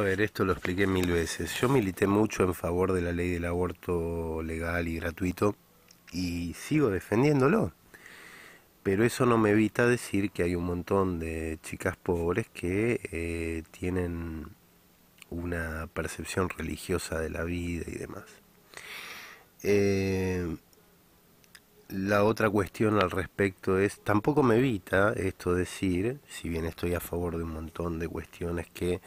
A ver, esto lo expliqué mil veces. Yo milité mucho en favor de la ley del aborto legal y gratuito y sigo defendiéndolo. Pero eso no me evita decir que hay un montón de chicas pobres que eh, tienen una percepción religiosa de la vida y demás. Eh, la otra cuestión al respecto es, tampoco me evita esto decir, si bien estoy a favor de un montón de cuestiones que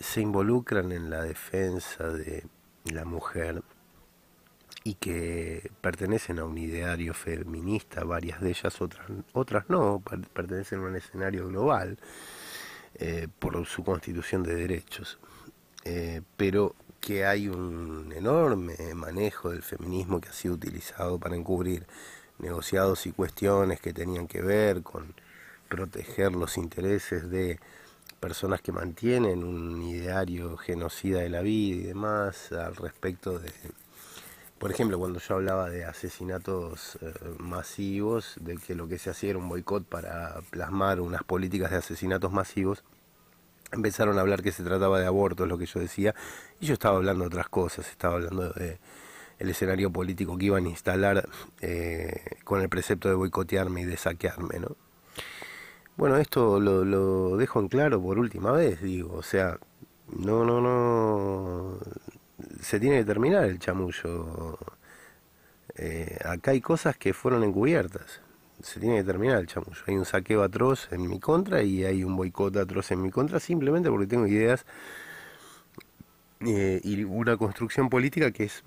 se involucran en la defensa de la mujer y que pertenecen a un ideario feminista, varias de ellas, otras, otras no, pertenecen a un escenario global eh, por su constitución de derechos. Eh, pero que hay un enorme manejo del feminismo que ha sido utilizado para encubrir negociados y cuestiones que tenían que ver con proteger los intereses de personas que mantienen un ideario genocida de la vida y demás al respecto de, por ejemplo, cuando yo hablaba de asesinatos eh, masivos, de que lo que se hacía era un boicot para plasmar unas políticas de asesinatos masivos, empezaron a hablar que se trataba de aborto, es lo que yo decía, y yo estaba hablando de otras cosas, estaba hablando de el escenario político que iban a instalar eh, con el precepto de boicotearme y de saquearme, ¿no? Bueno, esto lo, lo dejo en claro por última vez, digo, o sea, no, no, no, se tiene que terminar el chamullo. Eh, acá hay cosas que fueron encubiertas se tiene que terminar el chamullo. Hay un saqueo atroz en mi contra y hay un boicot atroz en mi contra simplemente porque tengo ideas eh, y una construcción política que es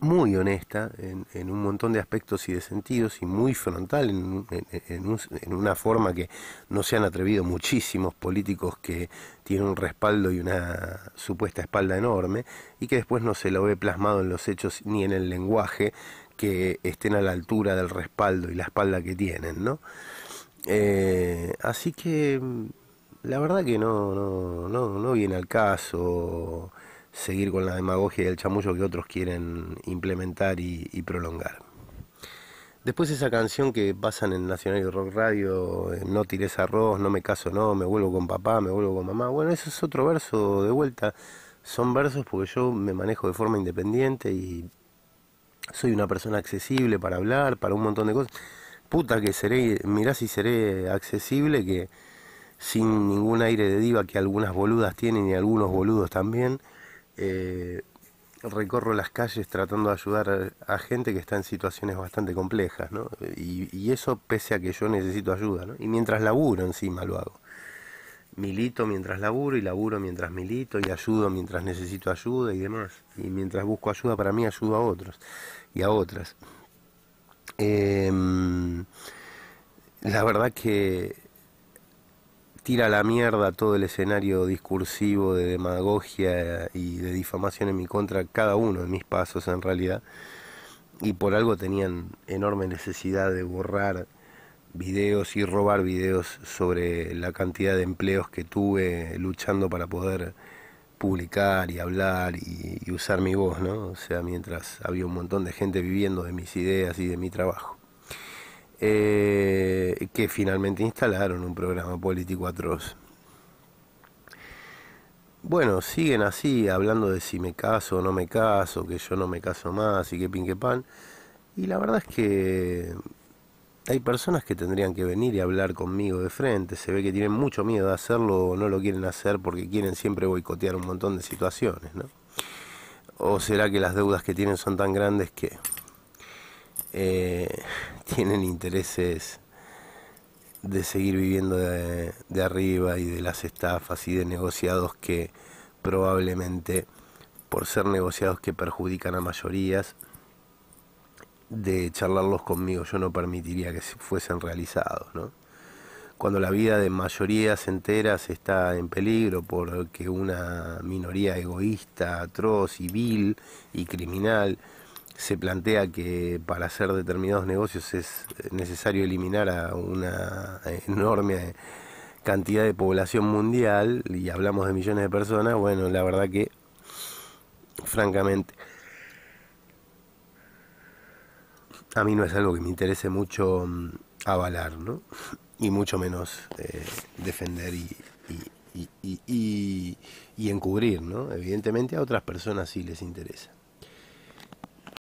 muy honesta en, un montón de aspectos y de sentidos y muy frontal en, en, una forma que no se han atrevido muchísimos políticos que tienen un respaldo y una supuesta espalda enorme y que después no se lo ve plasmado en los hechos ni en el lenguaje que estén a la altura del respaldo y la espalda que tienen, ¿no? Eh, así que mm, la verdad que no, no, no, no viene al caso seguir con la demagogia y el chamullo que otros quieren implementar y, prolongar. Después esa canción que pasan en Nacional y Rock Radio, eh, no tires arroz, no me caso, no, me vuelvo con papá, me vuelvo con mamá. Bueno, ese es otro verso de vuelta. Son versos porque yo me manejo de forma independiente y soy una persona accesible para hablar, para un montón de cosas. Puta que seré, mirá si seré accesible, que sin ningún aire de diva que algunas boludas tienen y algunos boludos también, eh, recorro las calles tratando de ayudar a, gente que está en situaciones bastante complejas, ¿no? Y, eso pese a que yo necesito ayuda, ¿no? Y mientras laburo encima lo hago. Milito mientras laburo y laburo mientras milito y ayudo mientras necesito ayuda y demás. Y mientras busco ayuda para mí ayudo a otros y a otras. Em, la verdad que tira a la mierda todo el escenario discursivo de demagogia y de difamación en mi contra, cada uno de mis pasos en realidad, y por algo tenían enorme necesidad de borrar videos y robar videos sobre la cantidad de empleos que tuve luchando para poder publicar y hablar y, usar mi voz, ¿no? O sea, mientras había un montón de gente viviendo de mis ideas y de mi trabajo. Eh, que finalmente instalaron un programa político atroz. Bueno, siguen así, hablando de si me caso o no me caso, que yo no me caso más y que pinque pan. Y la verdad es que hay personas que tendrían que venir y hablar conmigo de frente. Se ve que tienen mucho miedo de hacerlo o no lo quieren hacer porque quieren siempre boicotear un montón de situaciones, ¿no? ¿O será que las deudas que tienen son tan grandes que eh, tienen intereses de seguir viviendo de, de arriba y de las estafas y de negociados que probablemente por ser negociados que perjudican a mayorías de charlarlos conmigo yo no permitiría que fuesen realizados, ¿no? Cuando la vida de mayorías enteras está en peligro porque una minoría egoísta, atroz y vil y criminal se plantea que para hacer determinados negocios es necesario eliminar a una enorme cantidad de población mundial y hablamos de millones de personas, bueno, la verdad que francamente a mí no es algo que me interese mucho mm, avalar, ¿no? Y mucho menos eh, defender y, y, y, y encubrir, ¿no? Evidentemente a otras personas sí les interesa.